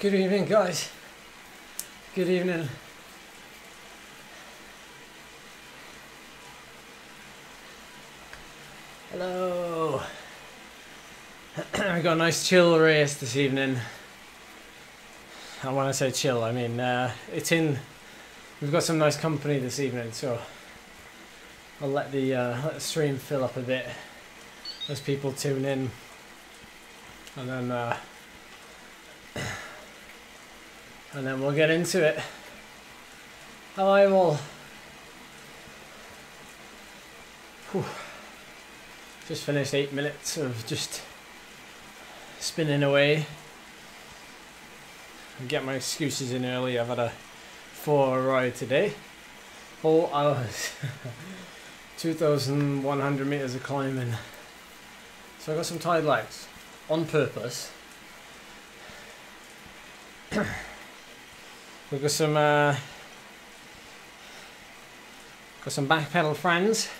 Good evening, guys. Good evening. Hello. I got a nice chill race this evening. And when I say chill, I mean uh, it's in. We've got some nice company this evening, so I'll let the uh, let the stream fill up a bit as people tune in, and then uh, and then we'll get into it. You all? Whew. Just finished eight minutes of just spinning away. Get my excuses in early. I've had a four ride today. Four hours. 2,100 meters of climbing. So I got some tired legs on purpose. We've got some uh, got some back pedal friends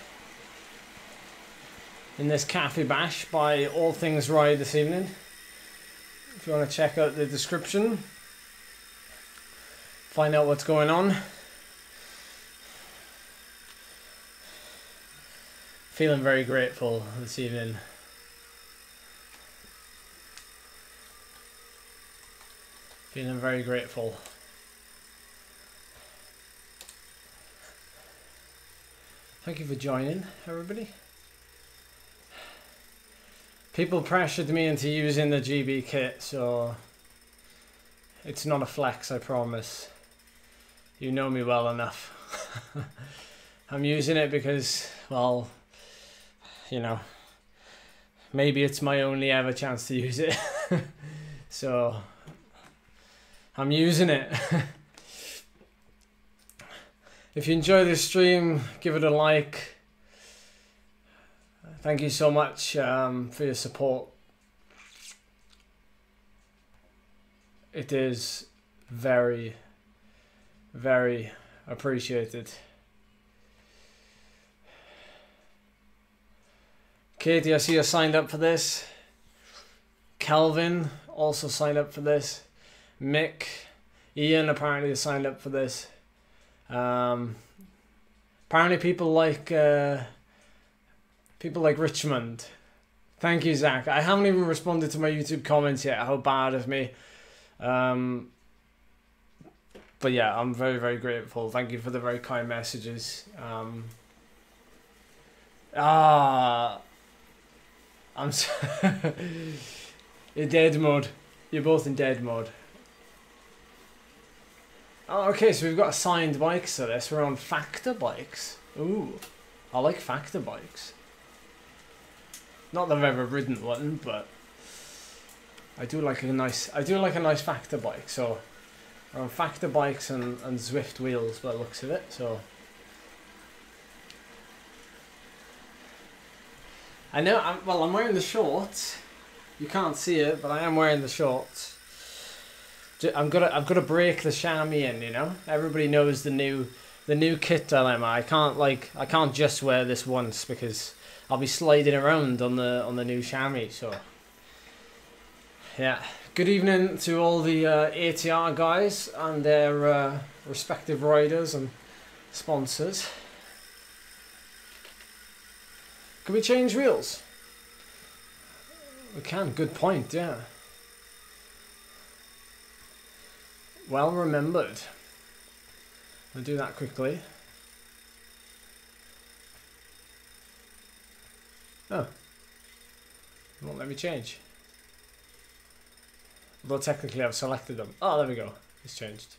in this cafe bash by All Things Ride this evening. If you want to check out the description, find out what's going on. Feeling very grateful this evening. Feeling very grateful. Thank you for joining, everybody. People pressured me into using the GB kit, so it's not a flex, I promise. You know me well enough. I'm using it because, well, you know, maybe it's my only ever chance to use it. so I'm using it. if you enjoy this stream, give it a like. Thank you so much um, for your support. It is very, very appreciated. Katie, I see you signed up for this. Calvin also signed up for this. Mick, Ian apparently signed up for this. Um, apparently, people like uh, people like Richmond. Thank you, Zach. I haven't even responded to my YouTube comments yet. How bad of me. Um, but yeah, I'm very, very grateful. Thank you for the very kind messages. Um, ah, I'm so in dead mode. You're both in dead mode. Oh, okay, so we've got assigned bikes for this. We're on factor bikes. Ooh, I like factor bikes. Not that I've ever ridden one, but I do like a nice. I do like a nice factor bike. So we're on factor bikes and and Zwift wheels by the looks of it. So I know. I'm, well, I'm wearing the shorts. You can't see it, but I am wearing the shorts. I'm gonna I've got to break the chamois in, you know. Everybody knows the new the new kit dilemma. I can't like I can't just wear this once because I'll be sliding around on the on the new chamois. So yeah, good evening to all the uh, ATR guys and their uh, respective riders and sponsors. Can we change wheels? We can. Good point. Yeah. Well remembered. I'll do that quickly. Oh. It won't let me change. Although technically I've selected them. Oh, there we go. It's changed.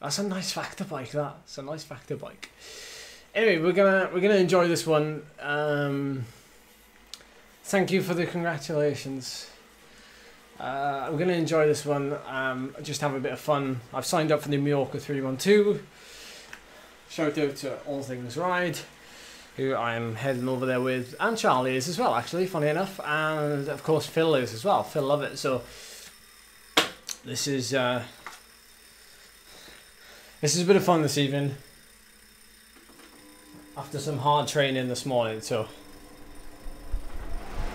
That's a nice factor bike, that. It's a nice factor bike. Anyway, we're gonna we're gonna enjoy this one. Um, thank you for the congratulations. Uh, I'm going to enjoy this one, um, just have a bit of fun. I've signed up for the Mallorca 312. Shout out to All Things Ride, who I'm heading over there with, and Charlie is as well, actually, funny enough. And of course, Phil is as well. Phil love it. So, this is, uh, this is a bit of fun this evening. After some hard training this morning, so.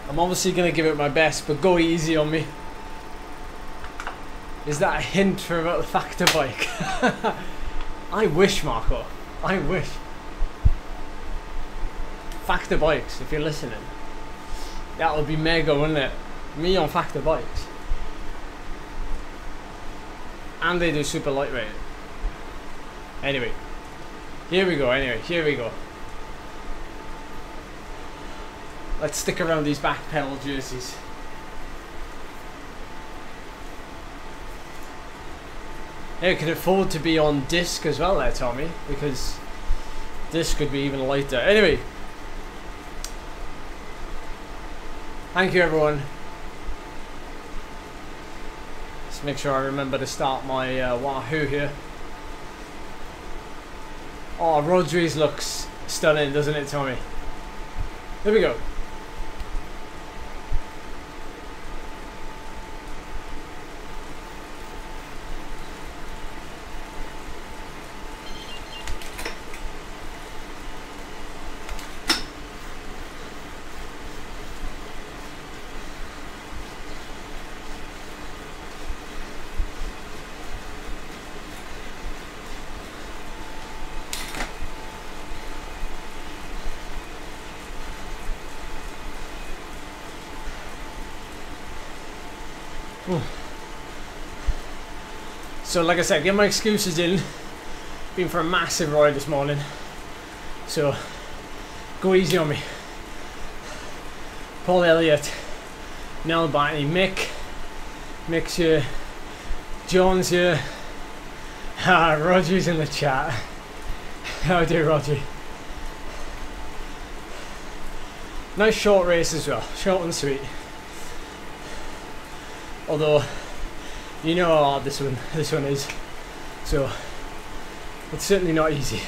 I'm obviously going to give it my best, but go easy on me. Is that a hint for about the factor bike? I wish, Marco. I wish. Factor bikes, if you're listening. That would be mega, wouldn't it? Me on factor bikes. And they do super lightweight. Anyway. Here we go, anyway, here we go. Let's stick around these back pedal jerseys. You can afford to be on disc as well there, Tommy, because this could be even lighter. Anyway, thank you everyone. Let's make sure I remember to start my uh, Wahoo here. Oh, Rodriguez looks stunning, doesn't it, Tommy? There we go. So like I said, get my excuses in. Been for a massive ride this morning. So go easy on me. Paul Elliott, Nell Barney, Mick, Mick's here, John's here. Ah, Roger's in the chat. How do you, Roger? Nice short race as well, short and sweet. Although you know how hard this one this one is. So it's certainly not easy.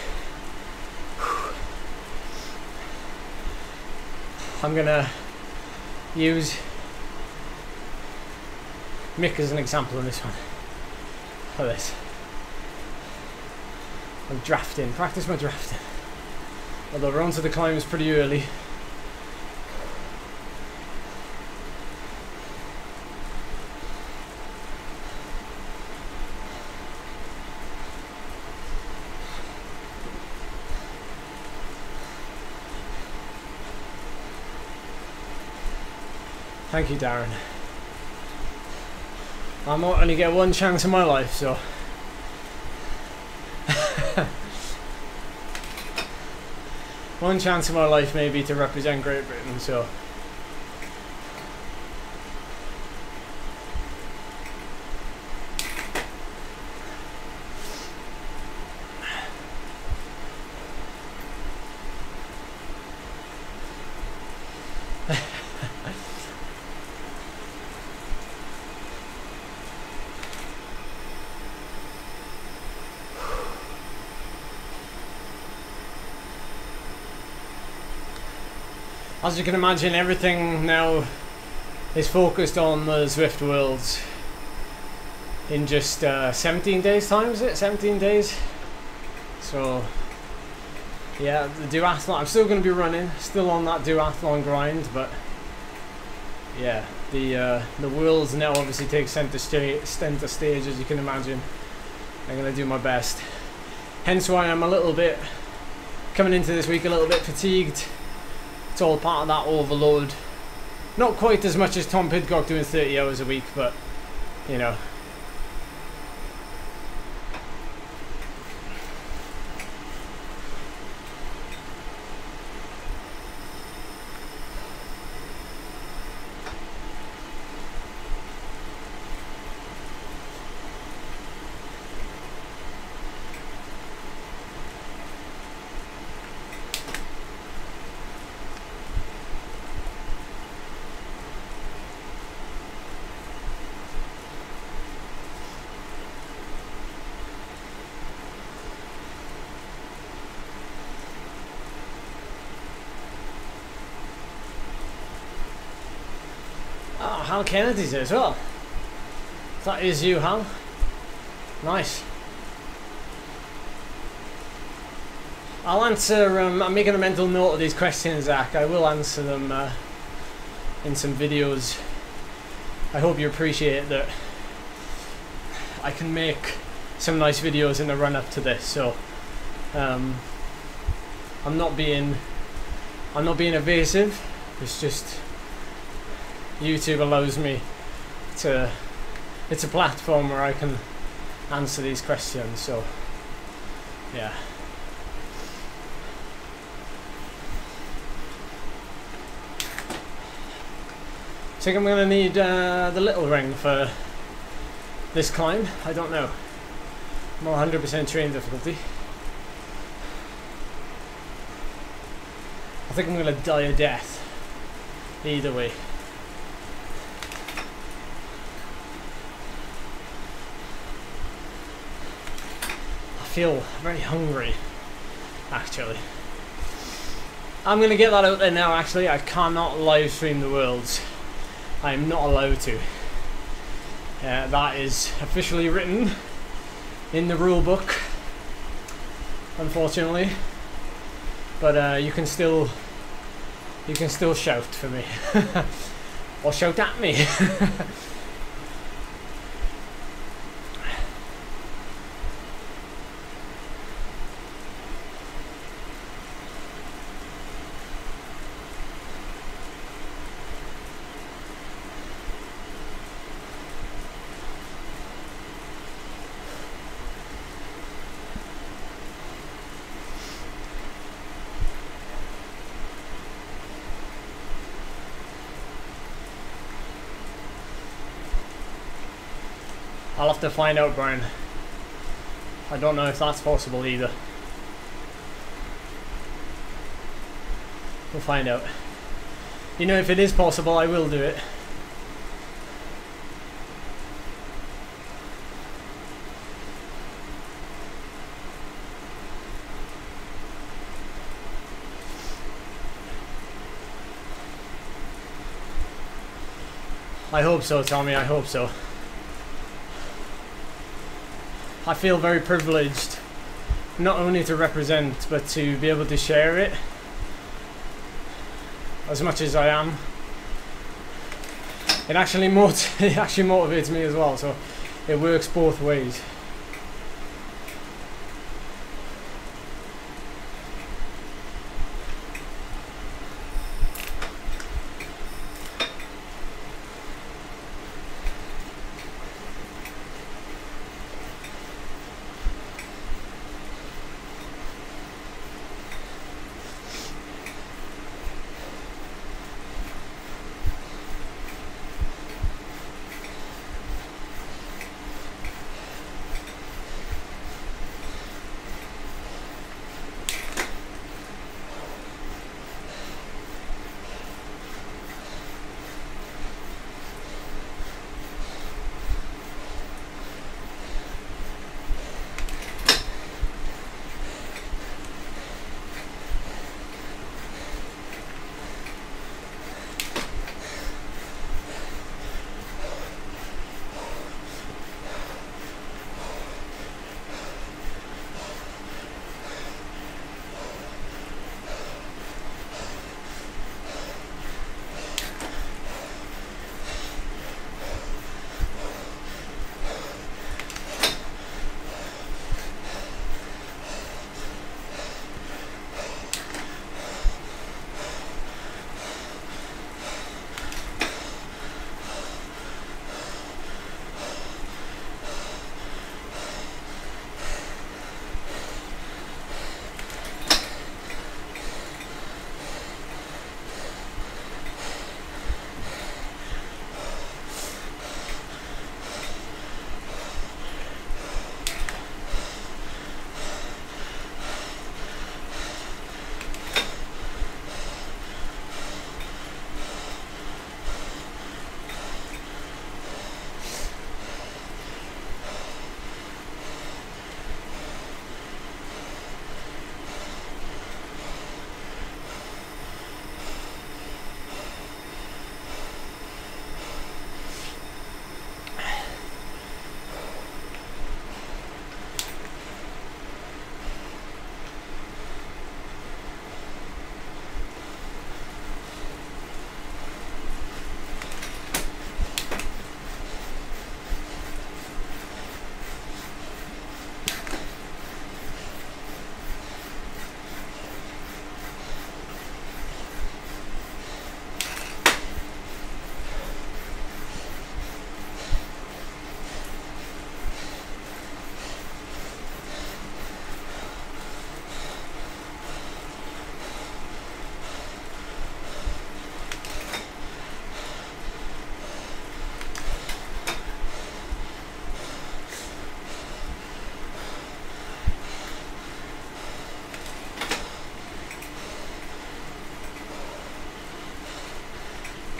I'm gonna use Mick as an example in this one. For this. I'm drafting, practice my drafting. Although we're onto the climbs pretty early. Thank you, Darren. I might only get one chance in my life, so. one chance in my life, maybe, to represent Great Britain, so. As you can imagine, everything now is focused on the Zwift Worlds in just uh, 17 days time, is it? 17 days? So, yeah, the duathlon, I'm still going to be running, still on that duathlon grind, but yeah, the uh, the Worlds now obviously take center, sta center stage, as you can imagine. I'm going to do my best. Hence why I'm a little bit, coming into this week a little bit fatigued it's all part of that overload. Not quite as much as Tom Pidcock doing 30 hours a week, but, you know, Hal Kennedy's as well. That is you, Hal. Nice. I'll answer, um, I'm making a mental note of these questions, Zach. I will answer them uh, in some videos. I hope you appreciate that I can make some nice videos in the run up to this. So um, I'm not being I'm not being evasive. It's just YouTube allows me to. It's a platform where I can answer these questions. So yeah. I think I'm to need uh, the little ring for this climb. I don't know. More 100% terrain difficulty. I think I'm to die a death. Either way. Feel very hungry, actually. I'm to get that out there now, actually. I cannot live stream the worlds. I am not allowed to. Uh, that is officially written in the rule book, unfortunately. But uh, you can still you can still shout for me, or shout at me. to find out, Brian. I don't know if that's possible either. We'll find out. You know, if it is possible, I will do it. I hope so, Tommy, I hope so. I feel very privileged not only to represent but to be able to share it as much as I am. It actually mot it actually motivates me as well, so it works both ways.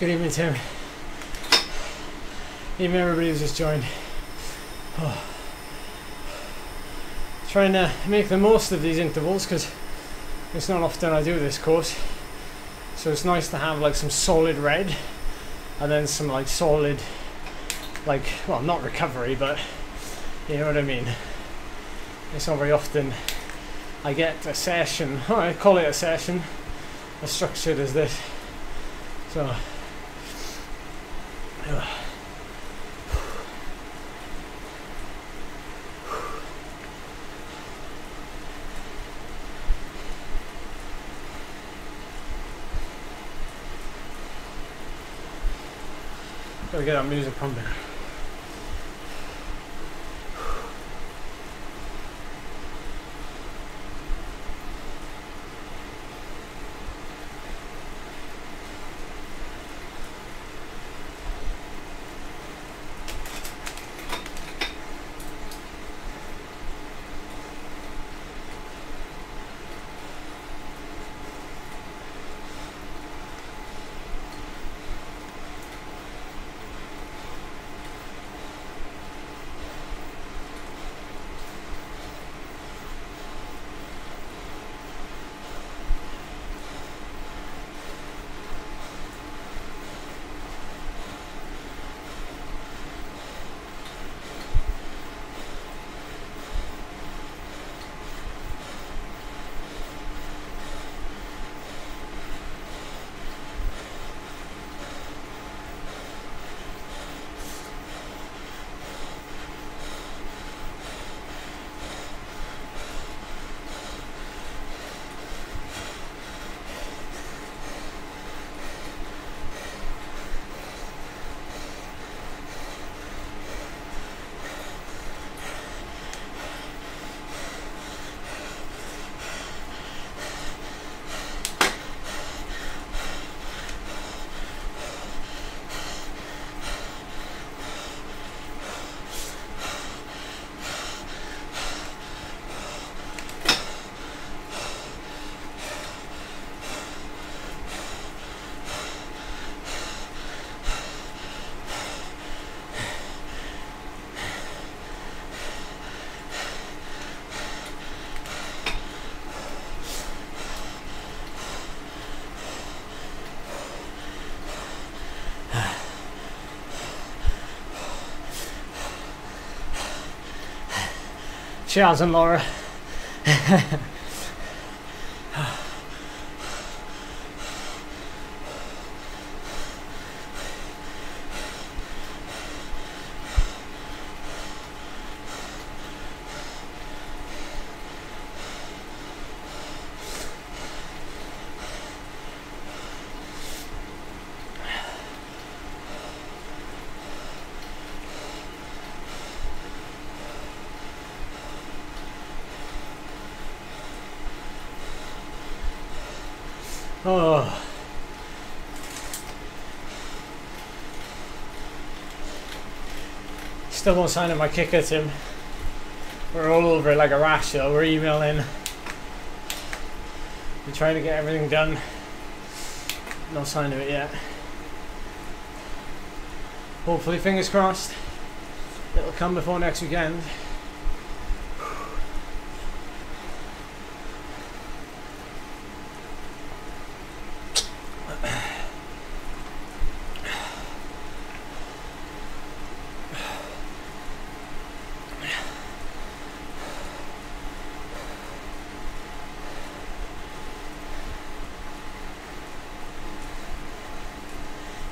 Good evening, Tim. Even everybody who's just joined. Oh. Trying to make the most of these intervals because it's not often I do this course. So it's nice to have like some solid red and then some like solid, like, well, not recovery, but you know what I mean. It's not very often I get a session, I call it a session, as structured as this. So, yeah. Gotta get that music pumping. Cheers and Laura. Oh. Still no sign of my Kickr, Tim. We're all over it like a rash, though. We're emailing. We're trying to get everything done. No sign of it yet. Hopefully, fingers crossed, it'll come before next weekend.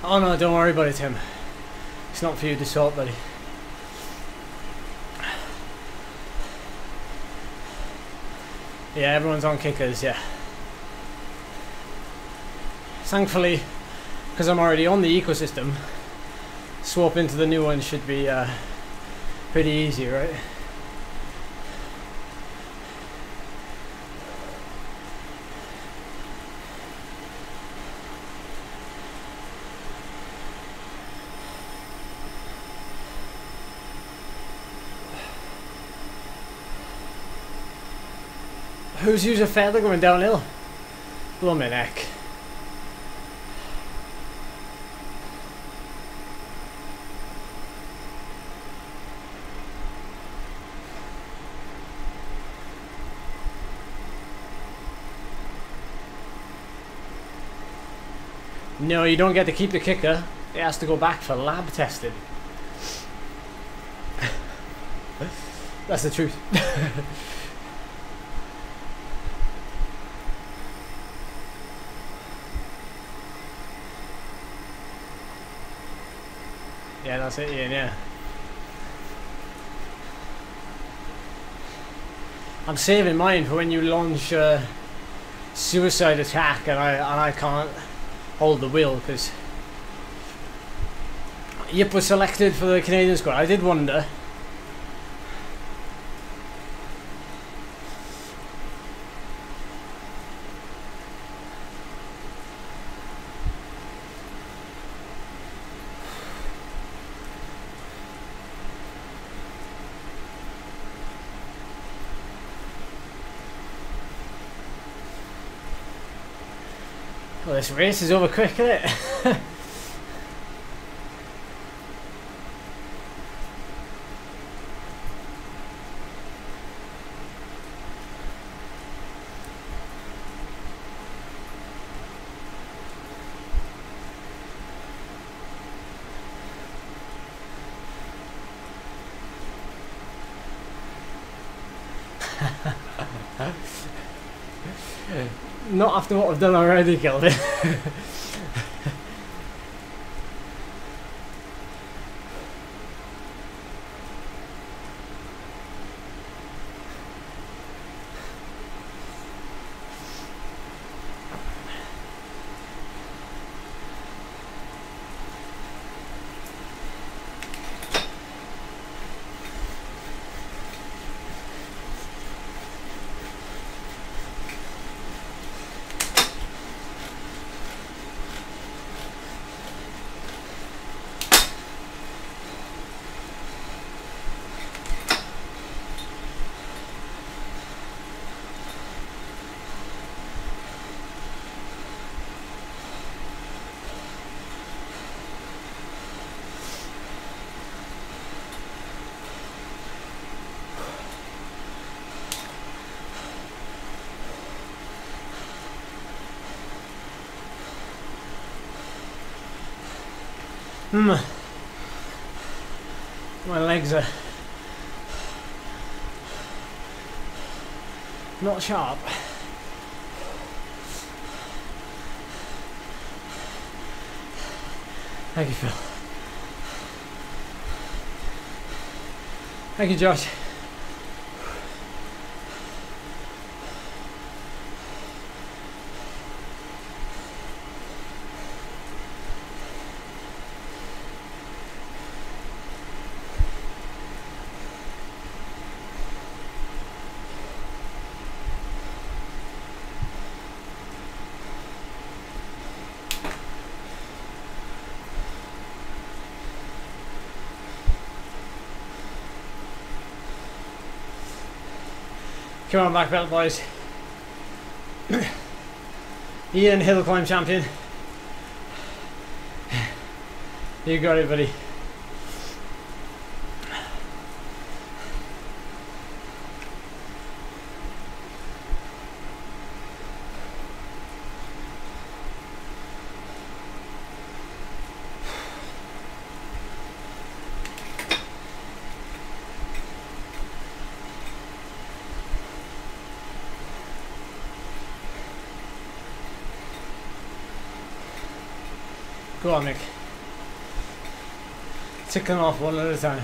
Oh don't worry about it, Tim. It's not for you to sort, buddy. Yeah, everyone's on Kickrs, yeah. Thankfully, because I'm already on the ecosystem, swap into the new one should be uh, pretty easy, right? Who's using feather going downhill? Blow my neck. No, you don't get to keep the Kickr. It has to go back for lab testing. That's the truth. yeah, that's it, Ian, yeah. I'm saving mine for when you launch a suicide attack and I and I can't hold the wheel because Yip was selected for the Canadian squad. I did wonder. Well, this race is over quick, isn't it? Not after what I've done already, Kelvin. Hmm. My legs are not sharp. Thank you, Phil. Thank you, Josh. Come on, black belt boys. Ian Hill Climb Champion. You got it, buddy. Ticking off one at a time.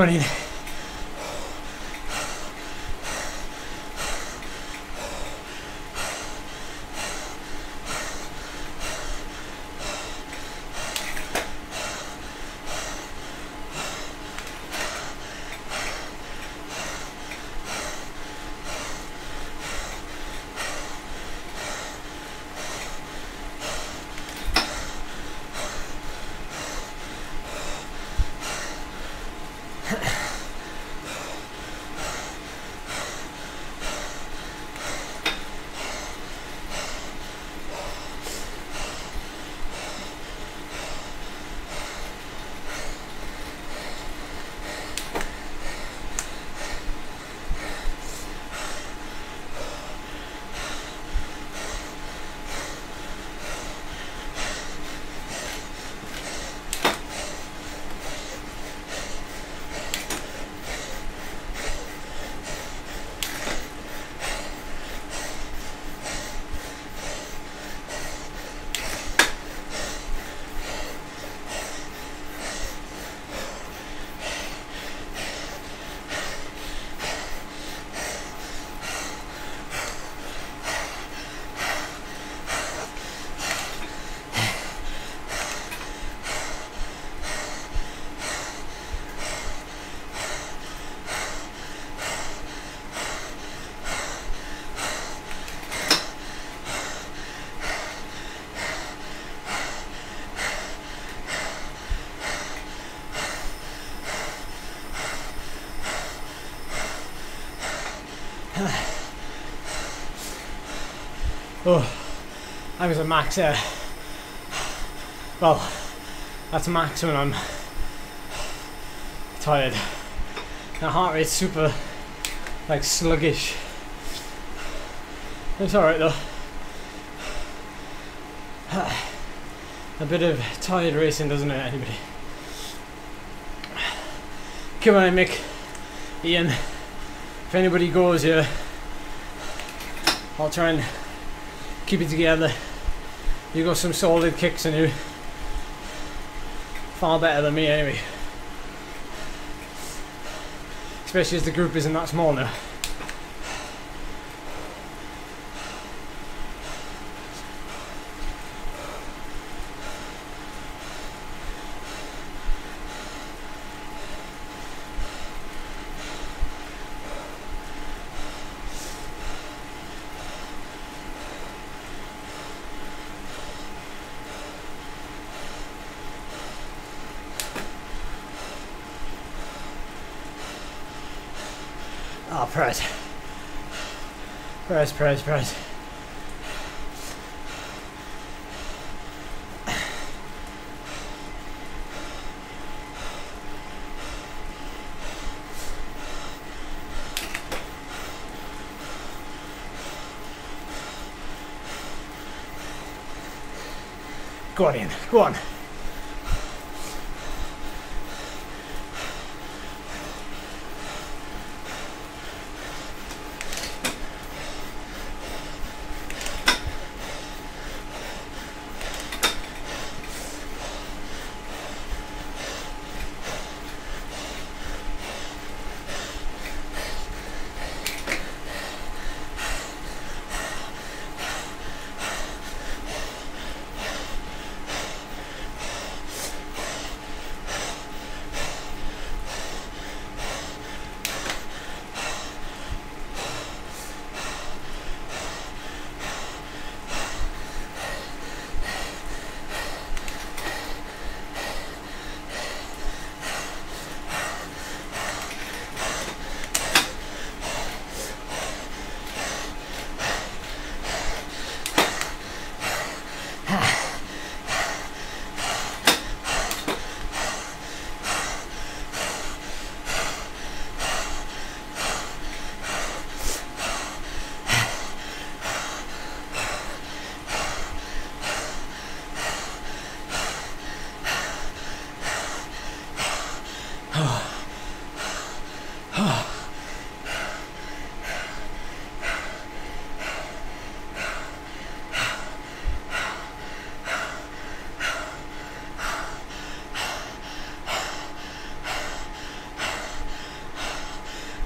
Come Oh, I was a max there. Well, that's max when I'm tired. My heart rate's super, like, sluggish. It's alright though. A bit of tired racing doesn't hurt anybody. Come on, Mick. Ian. If anybody goes here, I'll try and keep it together. You got some solid kicks in you. Far better than me anyway. Especially as the group isn't that small now. Oh, press. Press, press, press. Go on, Ian. Go on.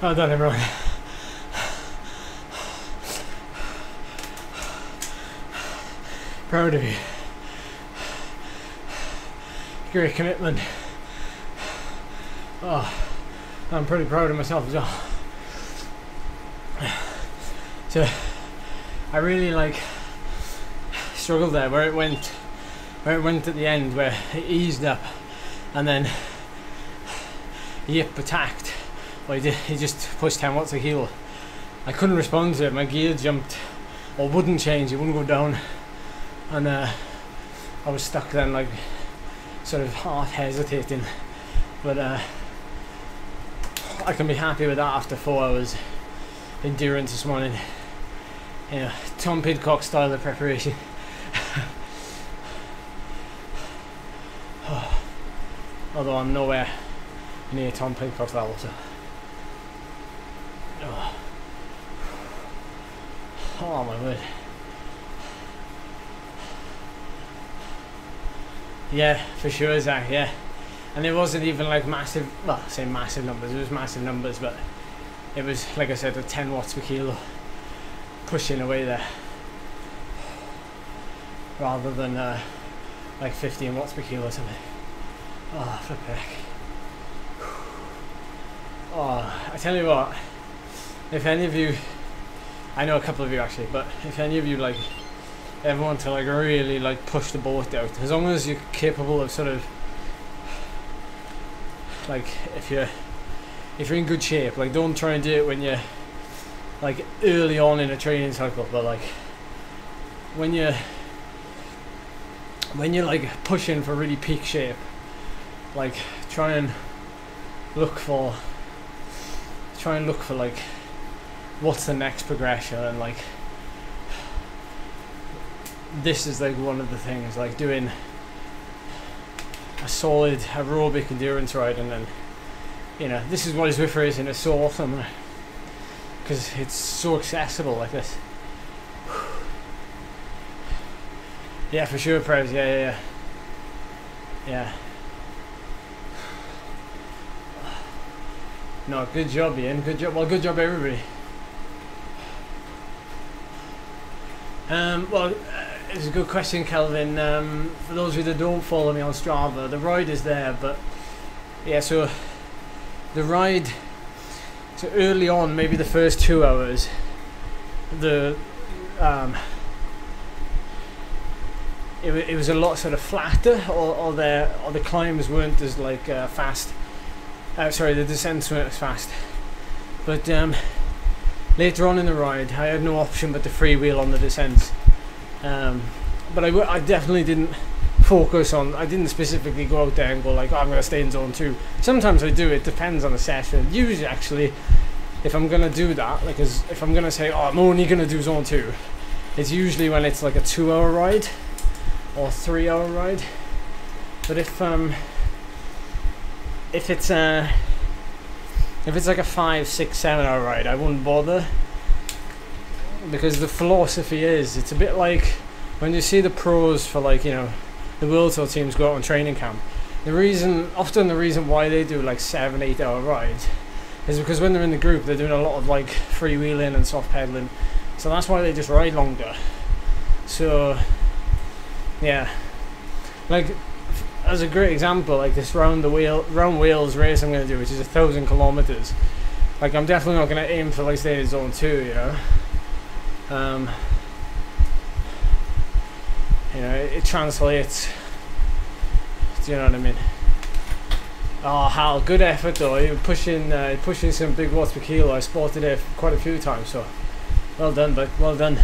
I've done it wrong. Proud of you. Great commitment. Oh, I'm pretty proud of myself as well. So, I really like struggled there where it went, where it went at the end, where it eased up, and then Yip attacked. He, just pushed 10 watts a kilo. I couldn't respond to it. My gear jumped, or wouldn't change. It wouldn't go down, and uh, I was stuck then, like sort of half hesitating. But uh, I can be happy with that after four hours endurance this morning. You know, Tom Pidcock style of preparation. Although I'm nowhere near Tom Pidcock's level, so. Oh my word. Yeah, for sure, Zach. Yeah, and it wasn't even like massive. Well, I say massive numbers. It was massive numbers, but it was like I said, a 10 watts per kilo pushing away there, rather than uh, like 15 watts per kilo or something. Oh, flip back. Oh, I tell you what. If any of you, I know a couple of you actually, but if any of you like ever want to like really like push the boat out, as long as you're capable of sort of like if you're if you're in good shape, like don't try and do it when you're like early on in a training cycle, but like when you're when you're like pushing for really peak shape, like try and look for try and look for like what's the next progression and like this is like one of the things like doing a solid aerobic endurance ride and then you know this is what is racing is so awesome because it's so accessible like this. Yeah for sure pros yeah yeah yeah. Yeah. No good job Ian good job well good job everybody Um, well, uh, it's a good question, Kelvin. Um, for those of you that don't follow me on Strava, the ride is there, but yeah, so the ride, so early on, maybe the first two hours, the um, it, it was a lot sort of flatter, or, or the or the climbs weren't as like uh, fast. Uh, sorry, the descents weren't as fast, but um, Later on in the ride, I had no option but to freewheel on the descents. Um, but I, I definitely didn't focus on, I didn't specifically go out there and go like, oh, I'm going to stay in zone 2. Sometimes I do, it depends on the session. Usually, actually, if I'm going to do that, like if I'm going to say, oh, I'm only going to do zone 2, it's usually when it's like a two hour ride or three hour ride. But if, um, if it's, uh, if it's like a five, six, seven hour ride, I wouldn't bother. Because the philosophy is, it's a bit like when you see the pros for like, you know, the World Tour teams go out on training camp. The reason, often the reason why they do like seven, eight hour rides is because when they're in the group, they're doing a lot of like freewheeling and soft pedaling. So that's why they just ride longer. So, yeah. Like, as a great example, like this round the wheel, round Wales race I'm going to do, which is a thousand kilometers. Like I'm definitely not going to aim for like in zone two, you know. Um, you know, it, it translates. Do you know what I mean? Oh, Hal, good effort though. You're pushing, uh, pushing some big watts per kilo. I spotted it quite a few times, so well done, but well done.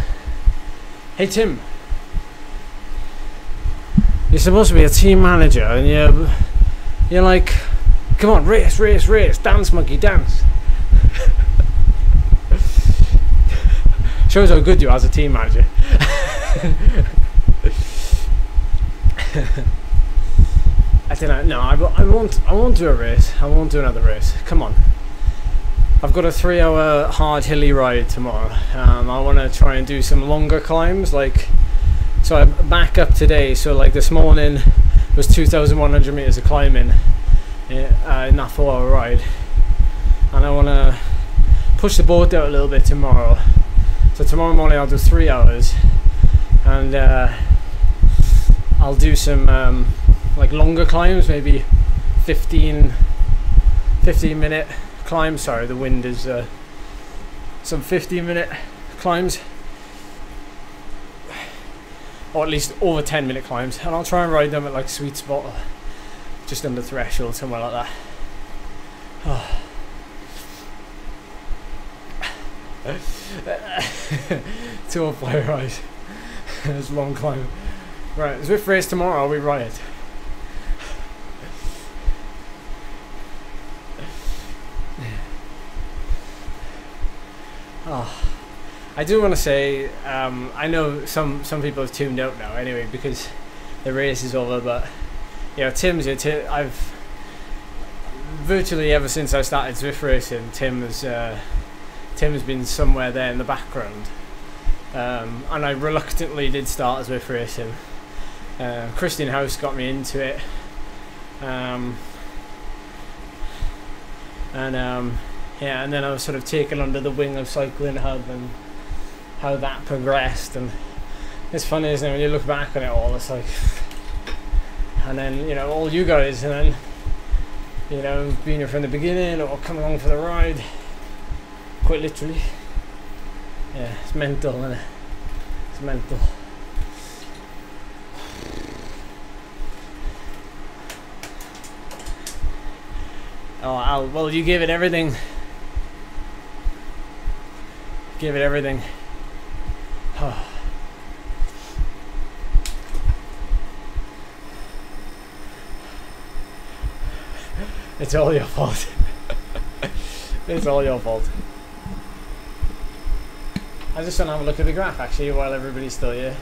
Hey Tim, you're supposed to be a team manager, and you're you're like, come on, race, race, race, dance, monkey, dance. Shows how good you are as a team manager. I don't know. No, I, I won't. I won't do a race. I won't do another race. Come on. I've got a three-hour hard hilly ride tomorrow. Um, I want to try and do some longer climbs, like so I'm back up today. So like this morning was 2,100 meters of climbing uh, in that four-hour ride, and I want to push the boat out a little bit tomorrow. So tomorrow morning I'll do three hours, and uh, I'll do some um, like longer climbs, maybe 15, 15 minute climbs. Sorry, the wind is uh, some 15 minute climbs, or at least over 10 minute climbs, and I'll try and ride them at like sweet spot, just under threshold, somewhere like that. Oh. to a fire ride. it's a long climb. Right, Zwift race tomorrow, we ride. Oh, I do want to say, um, I know some, some people have tuned out now anyway because the race is over, but you know, Tim's here. Tim, I've virtually ever since I started Zwift racing, Tim has uh, Tim has been somewhere there in the background, um, and I reluctantly did start Zwift racing. Uh, Christian House got me into it, um, and um, yeah, and then I was sort of taken under the wing of Cycling Hub and how that progressed. And it's funny, isn't it, when you look back on it all? It's like, and then you know all you guys, and then you know being here from the beginning or come along for the ride, quite literally. Yeah, it's mental, isn't it? It's mental. Oh, Al, well, you gave it everything. Give it everything. Oh. It's all your fault. it's all your fault. I just want to have a look at the graph actually while everybody's still here.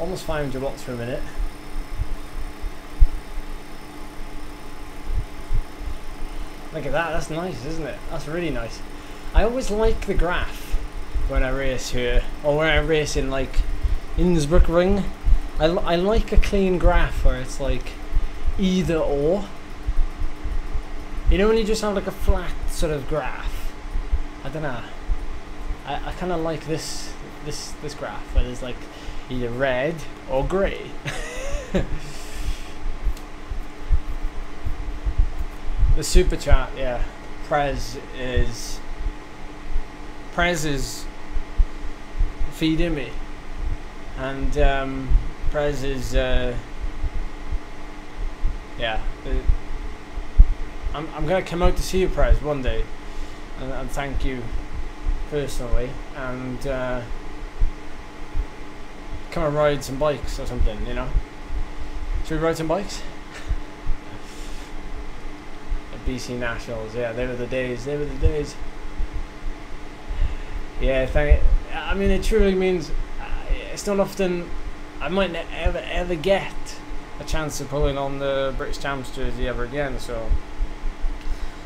Almost 500 watts for a minute. Look at that, that's nice, isn't it? That's really nice. I always like the graph when I race here, or when I race in like Innsbruck Ring. I, I like a clean graph where it's like either or. You know when you just have like a flat sort of graph? I don't know. I, I kind of like this this this graph where there's like either red or grey. the super chat, yeah. Prez is Prez is feeding me, and um, Prez is uh, yeah. I'm I'm gonna come out to see you, Prez, one day, and, and thank you personally, and uh, come and ride some bikes or something. You know, should we ride some bikes? BC Nationals. Yeah, they were the days. They were the days. Yeah, thank. I mean, it truly means uh, it's not often I might not ever ever get a chance of pulling on the British Champs jersey ever again. So,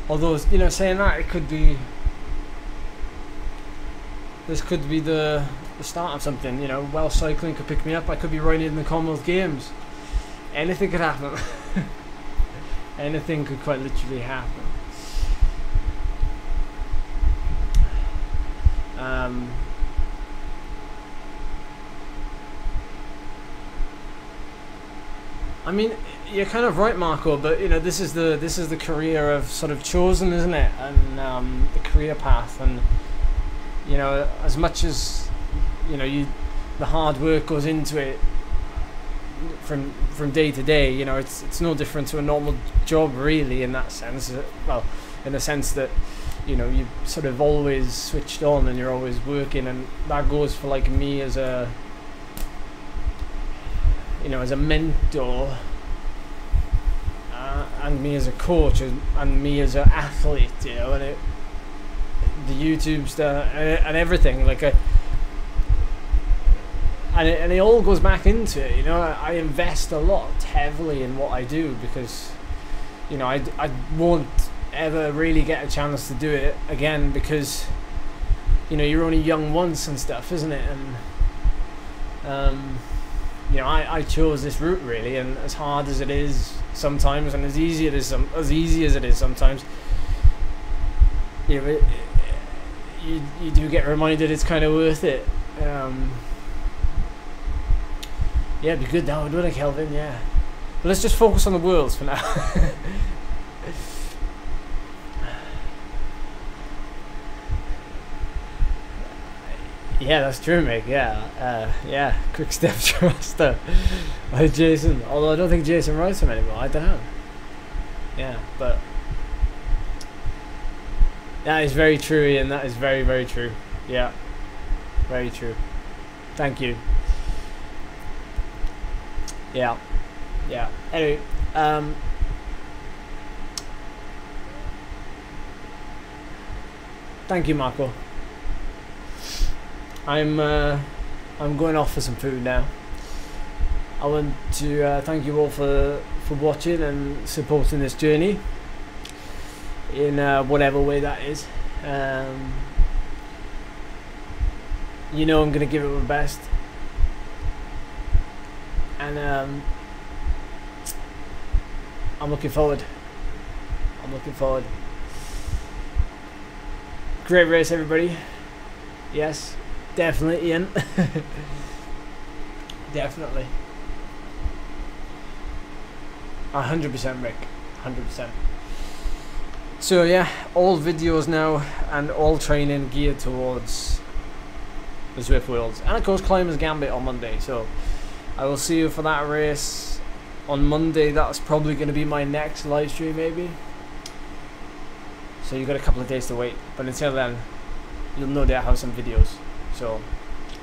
although you know, saying that it could be this could be the the start of something. You know, Welsh cycling could pick me up. I could be riding in the Commonwealth Games. Anything could happen. anything could quite literally happen. Um, I mean, you're kind of right, Marco. But you know, this is the this is the career of sort of chosen, isn't it? And um, the career path, and you know, as much as you know, you the hard work goes into it from from day to day. You know, it's it's no different to a normal job, really, in that sense. Uh, well, in the sense that you know you sort of always switched on and you're always working, and that goes for like me as a you know as a mentor. Uh, and me as a coach and, me as an athlete, you know, and it, the YouTube stuff and, and everything. Like, a, and it, and it all goes back into it. You know, I, I invest a lot heavily in what I do because, you know, I, I won't ever really get a chance to do it again because, you know, you're only young once and stuff, isn't it? And, um, you know, I, I chose this route really, and as hard as it is, sometimes, and as easy it is, some, as easy as it is sometimes, you you, you do get reminded it's kind of worth it. Um, yeah, it'd be good now, would it, Kelvin? Yeah. But let's just focus on the worlds for now. Yeah, that's true, mate. Yeah, uh, yeah. Quick step thruster by Jason. Although I don't think Jason writes them anymore. I don't know. Yeah, but that is very true, Ian. That is very, very true. Yeah, very true. Thank you. Yeah, yeah. Anyway, um, thank you, Marco. I'm uh, I'm going off for some food now. I want to uh, thank you all for for watching and supporting this journey in uh, whatever way that is. Um, you know I'm gonna give it my best, and um, I'm looking forward. I'm looking forward. Great race, everybody. Yes. Definitely, Ian. Definitely. A hundred percent, Rick. Hundred percent. So yeah, all videos now and all training geared towards the Zwift Worlds, and of course Climbers Gambit on Monday. So I will see you for that race on Monday. That's probably going to be my next live stream, maybe. So you've got a couple of days to wait, but until then, you'll no doubt have some videos. So,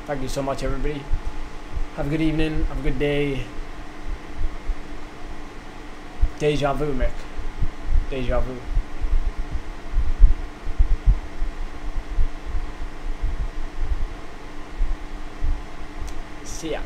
thank you so much, everybody. Have a good evening. Have a good day. Deja vu, Mick. Deja vu. See ya.